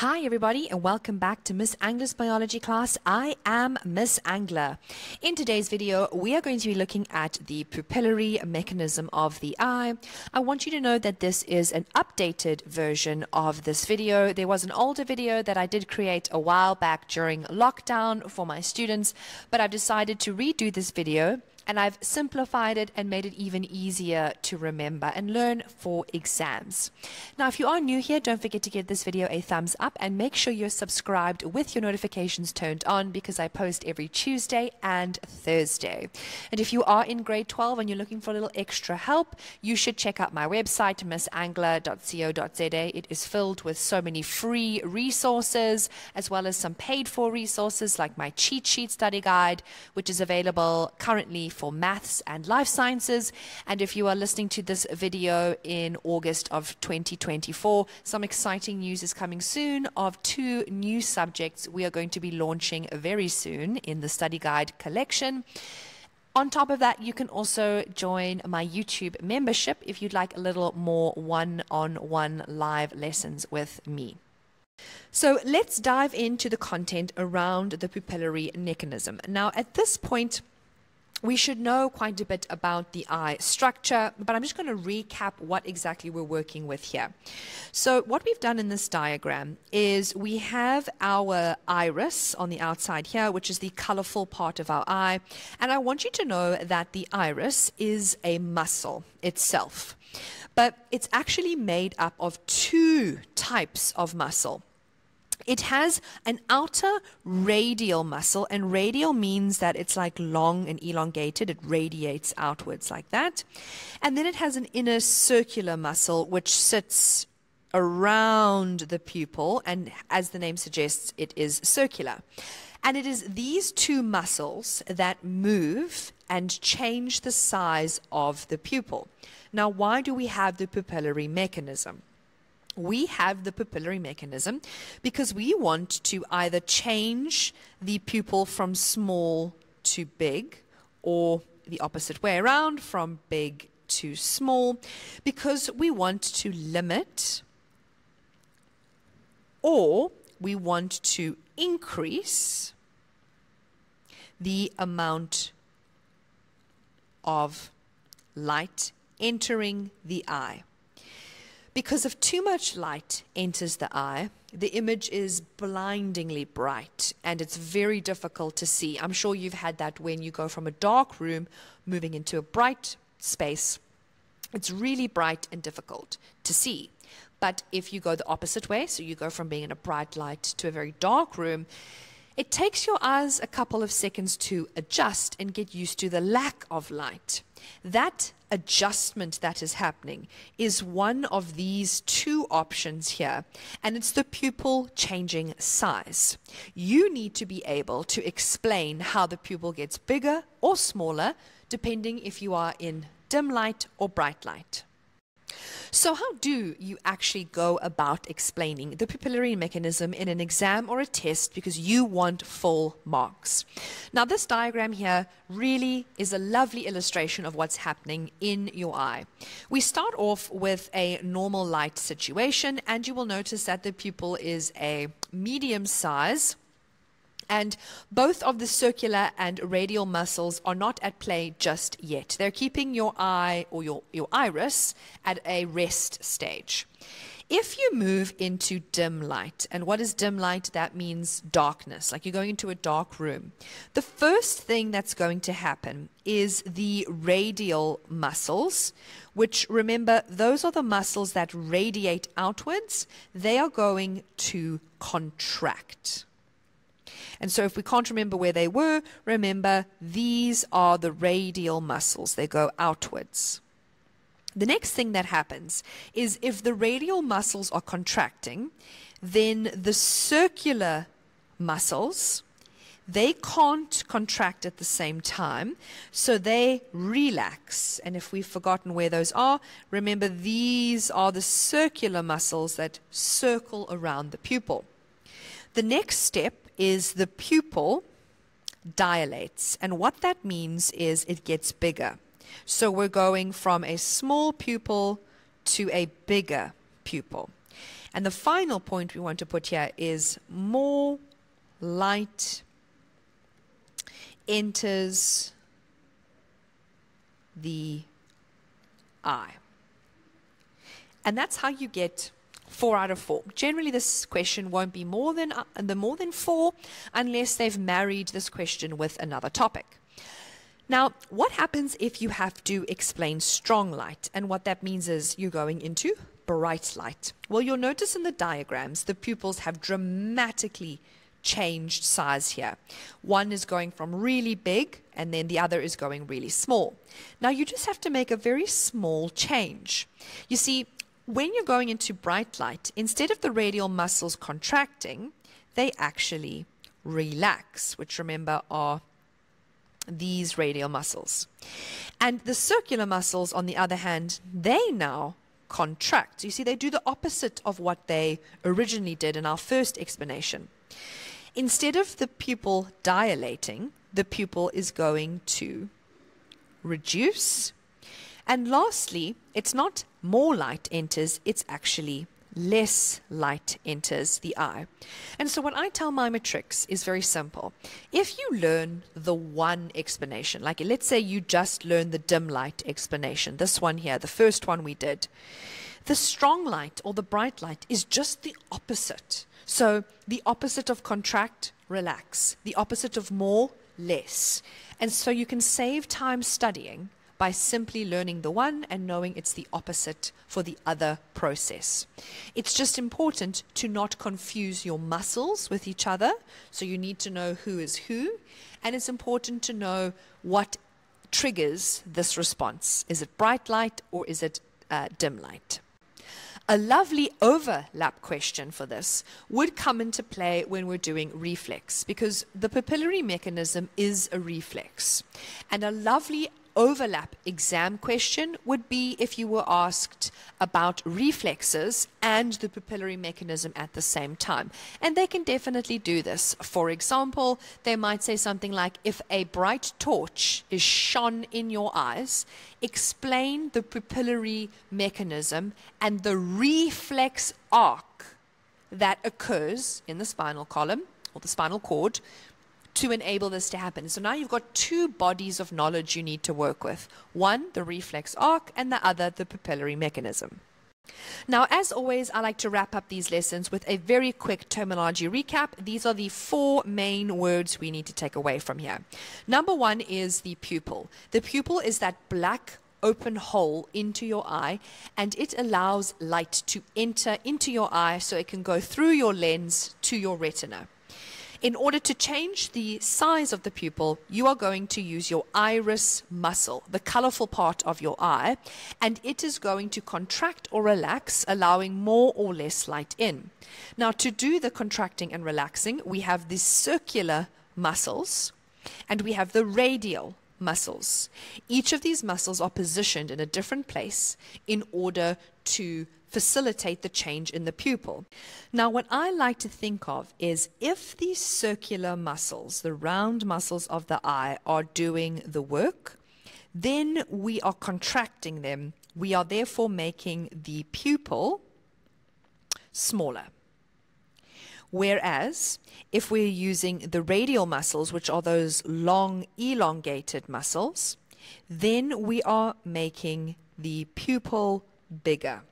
Hi, everybody, and welcome back to Miss Angler's biology class. I am Miss Angler. In today's video, we are going to be looking at the pupillary mechanism of the eye. I want you to know that this is an updated version of this video. There was an older video that I did create a while back during lockdown for my students, but I've decided to redo this video and I've simplified it and made it even easier to remember and learn for exams. Now, if you are new here, don't forget to give this video a thumbs up and make sure you're subscribed with your notifications turned on because I post every Tuesday and Thursday. And if you are in grade 12 and you're looking for a little extra help, you should check out my website, missangler.co.za. It is filled with so many free resources as well as some paid for resources like my cheat sheet study guide, which is available currently for maths and life sciences. And if you are listening to this video in August of 2024, some exciting news is coming soon of two new subjects we are going to be launching very soon in the study guide collection. On top of that, you can also join my YouTube membership if you'd like a little more one on one live lessons with me. So let's dive into the content around the pupillary mechanism. Now, at this point, we should know quite a bit about the eye structure, but I'm just going to recap what exactly we're working with here. So what we've done in this diagram is we have our iris on the outside here, which is the colorful part of our eye. And I want you to know that the iris is a muscle itself, but it's actually made up of two types of muscle. It has an outer radial muscle, and radial means that it's like long and elongated. It radiates outwards like that. And then it has an inner circular muscle, which sits around the pupil, and as the name suggests, it is circular. And it is these two muscles that move and change the size of the pupil. Now, why do we have the pupillary mechanism? We have the pupillary mechanism because we want to either change the pupil from small to big or the opposite way around from big to small because we want to limit or we want to increase the amount of light entering the eye. Because if too much light enters the eye, the image is blindingly bright and it's very difficult to see. I'm sure you've had that when you go from a dark room moving into a bright space. It's really bright and difficult to see. But if you go the opposite way, so you go from being in a bright light to a very dark room, it takes your eyes a couple of seconds to adjust and get used to the lack of light. That adjustment that is happening is one of these two options here, and it's the pupil changing size. You need to be able to explain how the pupil gets bigger or smaller, depending if you are in dim light or bright light. So, how do you actually go about explaining the pupillary mechanism in an exam or a test because you want full marks? Now, this diagram here really is a lovely illustration of what's happening in your eye. We start off with a normal light situation, and you will notice that the pupil is a medium size and both of the circular and radial muscles are not at play just yet. They're keeping your eye or your, your iris at a rest stage. If you move into dim light, and what is dim light? That means darkness, like you're going into a dark room. The first thing that's going to happen is the radial muscles, which remember, those are the muscles that radiate outwards. They are going to contract. And so if we can't remember where they were, remember these are the radial muscles. They go outwards. The next thing that happens is if the radial muscles are contracting, then the circular muscles they can't contract at the same time, so they relax. And if we've forgotten where those are, remember these are the circular muscles that circle around the pupil. The next step is the pupil dilates. And what that means is it gets bigger. So we're going from a small pupil to a bigger pupil. And the final point we want to put here is more light enters the eye. And that's how you get four out of four. Generally, this question won't be more than uh, the more than four unless they've married this question with another topic. Now, what happens if you have to explain strong light? And what that means is you're going into bright light. Well, you'll notice in the diagrams the pupils have dramatically changed size here. One is going from really big and then the other is going really small. Now you just have to make a very small change. You see, when you're going into bright light, instead of the radial muscles contracting, they actually relax, which remember are these radial muscles. And the circular muscles, on the other hand, they now contract. You see, they do the opposite of what they originally did in our first explanation. Instead of the pupil dilating, the pupil is going to reduce. And lastly, it's not more light enters, it's actually less light enters the eye. And so what I tell my matrics is very simple. If you learn the one explanation, like let's say you just learn the dim light explanation, this one here, the first one we did, the strong light or the bright light is just the opposite. So the opposite of contract, relax. The opposite of more, less. And so you can save time studying by simply learning the one and knowing it's the opposite for the other process. It's just important to not confuse your muscles with each other. So you need to know who is who. And it's important to know what triggers this response. Is it bright light or is it uh, dim light? A lovely overlap question for this would come into play when we're doing reflex because the pupillary mechanism is a reflex. And a lovely overlap exam question would be if you were asked about reflexes and the pupillary mechanism at the same time. And they can definitely do this. For example, they might say something like if a bright torch is shone in your eyes, explain the pupillary mechanism and the reflex arc that occurs in the spinal column or the spinal cord to enable this to happen. So now you've got two bodies of knowledge you need to work with one, the reflex arc, and the other, the pupillary mechanism. Now, as always, I like to wrap up these lessons with a very quick terminology recap. These are the four main words we need to take away from here. Number one is the pupil. The pupil is that black open hole into your eye and it allows light to enter into your eye so it can go through your lens to your retina. In order to change the size of the pupil, you are going to use your iris muscle, the colorful part of your eye, and it is going to contract or relax, allowing more or less light in. Now, to do the contracting and relaxing, we have the circular muscles and we have the radial muscles. Each of these muscles are positioned in a different place in order to facilitate the change in the pupil. Now, what I like to think of is if these circular muscles, the round muscles of the eye, are doing the work, then we are contracting them. We are therefore making the pupil smaller. Whereas if we're using the radial muscles, which are those long elongated muscles, then we are making the pupil bigger.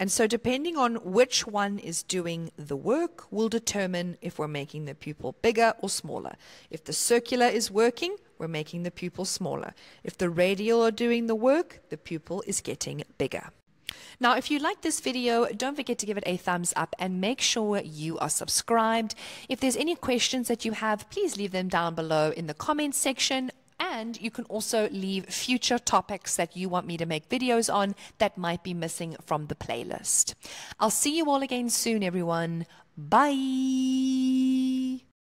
And so, depending on which one is doing the work, will determine if we're making the pupil bigger or smaller. If the circular is working, we're making the pupil smaller. If the radial are doing the work, the pupil is getting bigger. Now, if you like this video, don't forget to give it a thumbs up and make sure you are subscribed. If there's any questions that you have, please leave them down below in the comments section. And you can also leave future topics that you want me to make videos on that might be missing from the playlist. I'll see you all again soon, everyone. Bye.